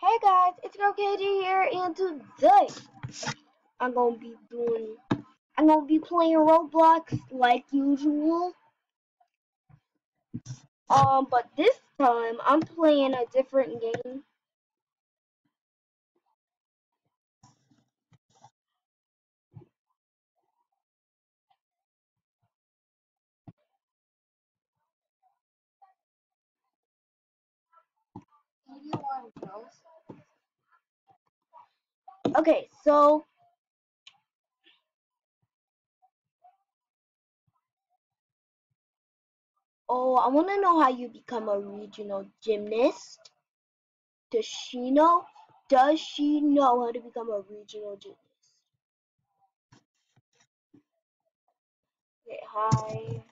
Hey guys, it's Girl KJ here, and today I'm gonna be doing, I'm gonna be playing Roblox like usual. Um, but this time I'm playing a different game. Okay, so oh, I want to know how you become a regional gymnast. Does she know? Does she know how to become a regional gymnast? Okay, hi.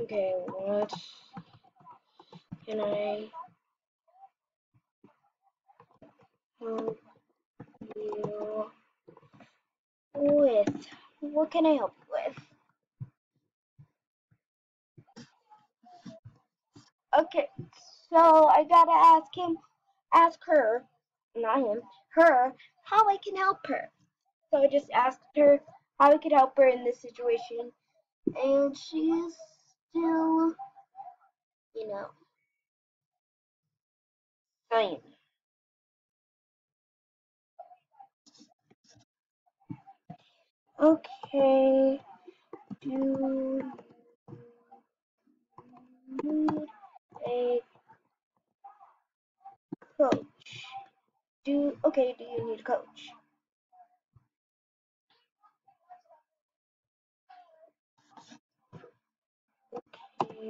Okay, what can I help you with? What can I help you with? Okay, so I gotta ask him, ask her, not him, her, how I can help her. So I just asked her how I could help her in this situation, and she's still, you know, fine. Okay, do you need a coach? Do okay? Do you need a coach?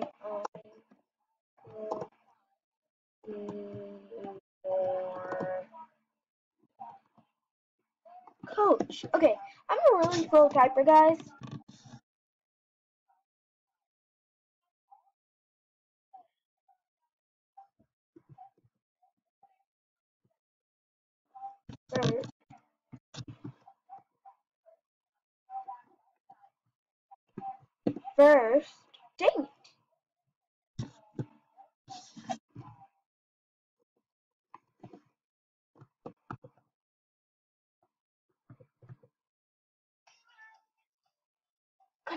Will be your coach. Okay, I'm a really slow typer, guys. First, first, dang it.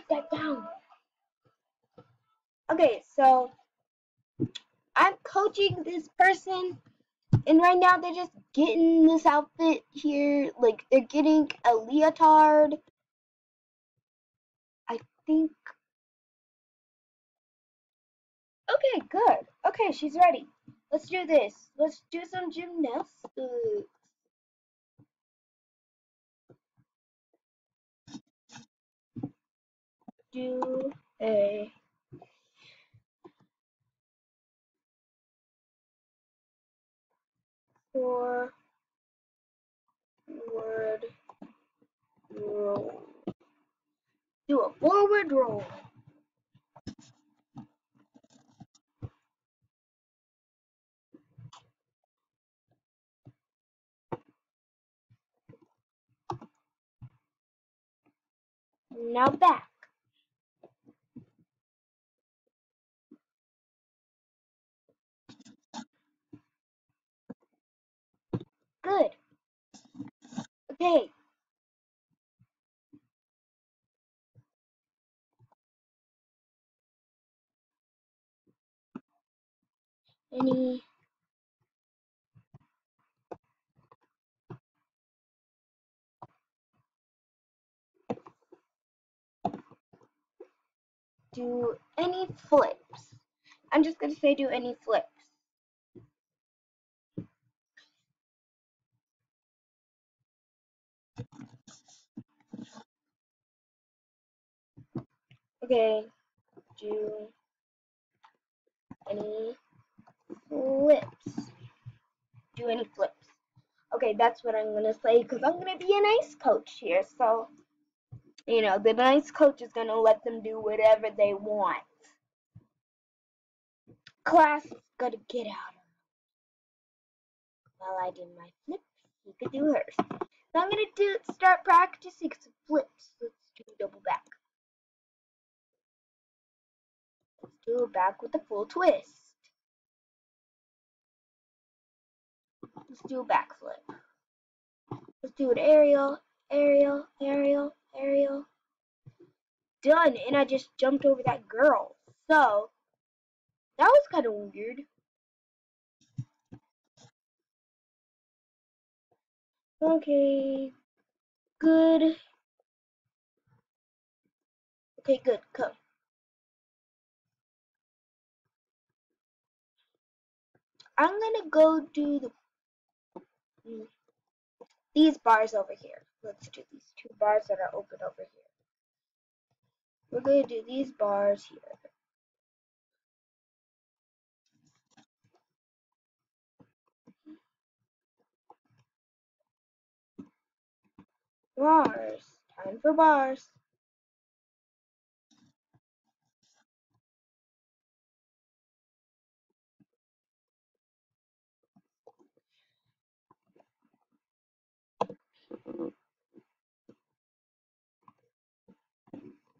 That down. Okay, so I'm coaching this person, and right now they're just getting this outfit here. Like, they're getting a leotard. I think. Okay, good. Okay, she's ready. Let's do this. Let's do some gymnastics. Do a forward roll. Do a forward roll. Now back. Good. Okay. Any do any flips. I'm just gonna say do any flips. Okay, do any flips. Do any flips. Okay, that's what I'm gonna say because I'm gonna be a nice coach here. So, you know, the nice coach is gonna let them do whatever they want. Class is gonna get out. of While I did my flip, he could do hers. So I'm gonna do start practicing some flips. Let's do double back. Do a back with a full twist. Let's do a backflip. Let's do an aerial, aerial, aerial, aerial. Done, and I just jumped over that girl. So, that was kind of weird. Okay, good. Okay, good, come. I'm gonna go do the these bars over here. Let's do these two bars that are open over here. We're to do these bars here. Bars. Time for bars.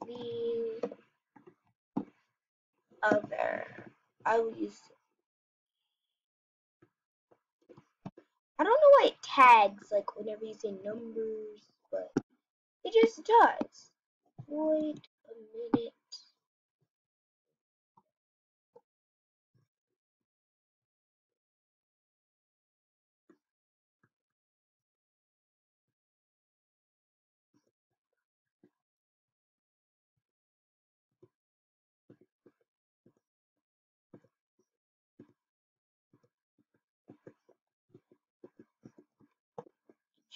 The other. I will use. I don't know why it tags like whenever you say numbers, but it just does. Wait a minute.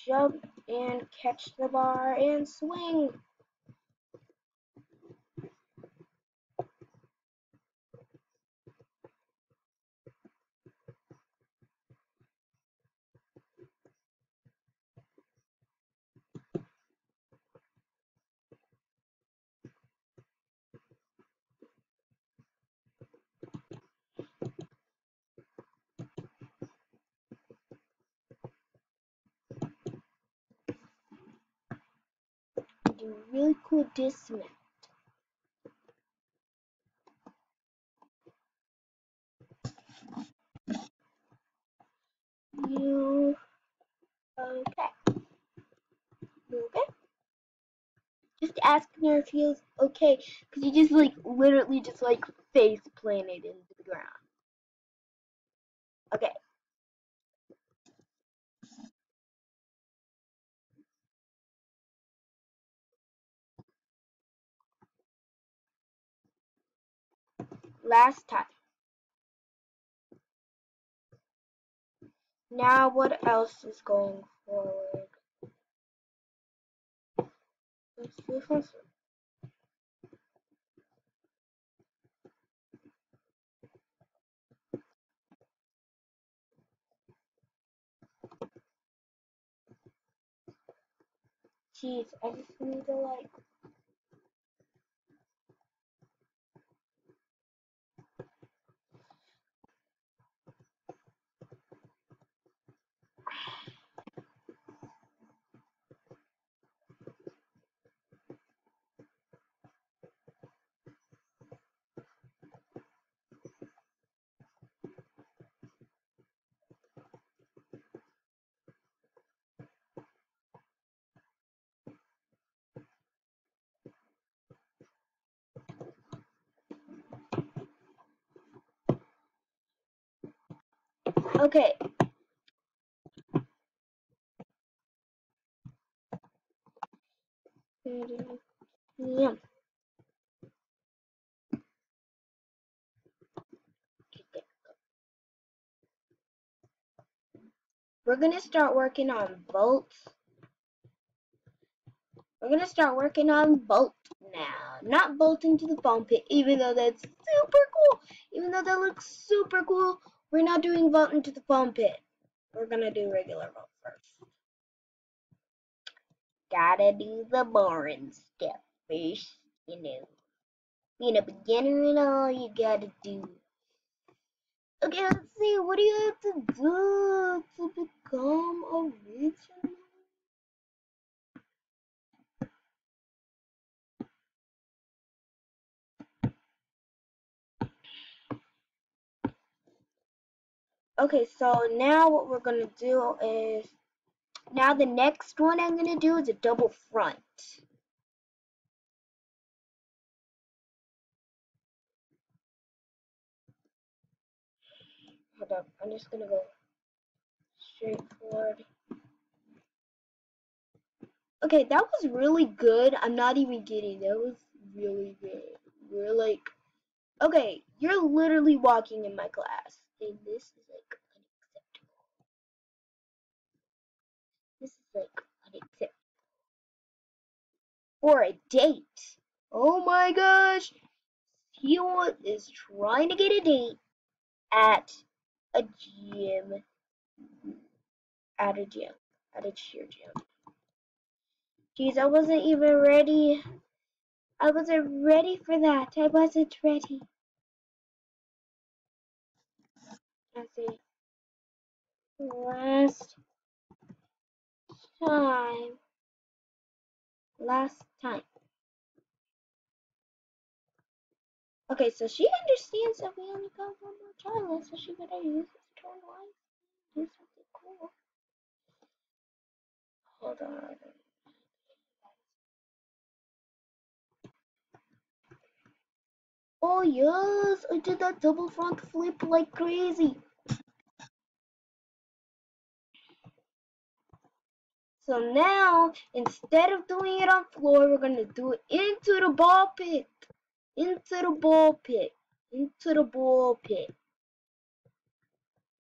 Jump and catch the bar and swing. Really. You okay? You okay? Just asking her if feels okay, cause you just like literally just like face planted into the ground. Okay. Last time. Now what else is going forward? Let's do this one. Jeez, I just need to like Okay. Yeah. We're gonna start working on vaults. We're gonna start working on vault now. Not vaulting to the foam pit, even though that's super cool. Even though that looks super cool, we're not doing vaulting to the foam pit. We're gonna do regular vault first. Gotta do the boring step first, you know. Being a beginner and all, you gotta do. Okay, let's see. What do you have to do to become a Okay, so now what we're gonna do is now the next one I'm gonna do is a double front. Hold up, I'm just gonna go straight forward. Okay, that was really good. I'm not even kidding. That was really good. We're like, okay, you're literally walking in my class, and this is Like unacceptable. For a date. Oh my gosh. He is trying to get a date at a gym. At a gym. At a cheer gym. Jeez, I wasn't even ready. I wasn't ready for that. I wasn't ready. I see. Last time. Last time. Okay, so she understands that we only got one more time, so she better use this turn line. Do something cool. Hold on. Oh yes, I did that double front flip like crazy. So now, instead of doing it on floor, we're gonna do it into the ball pit. Into the ball pit. Into the ball pit.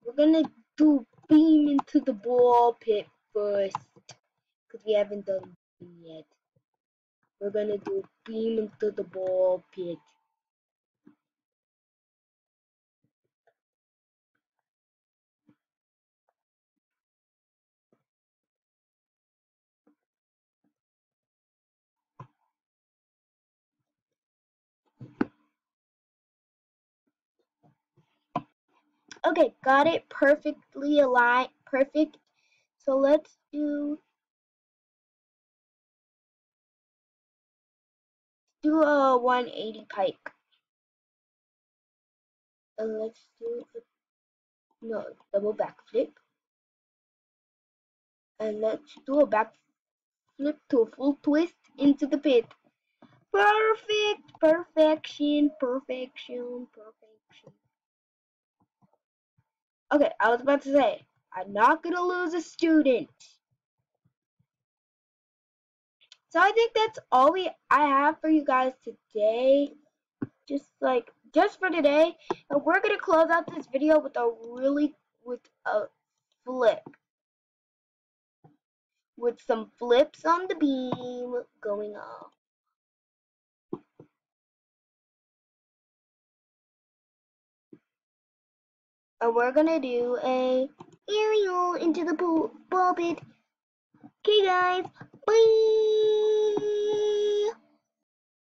We're gonna do beam into the ball pit first. Because we haven't done beam yet. We're gonna do beam into the ball pit. Okay, got it perfectly aligned. Perfect. So let's do do a 180 pike. And let's do a, no double backflip. And let's do a backflip to a full twist into the pit. Perfect, perfection, perfection, perfection. Okay, I was about to say, I'm not gonna lose a student. So I think that's all we I have for you guys today. Just like just for today. And we're gonna close out this video with a really with a flip. With some flips on the beam going off. And we're gonna do a aerial into the ball pit. Okay, guys, bye.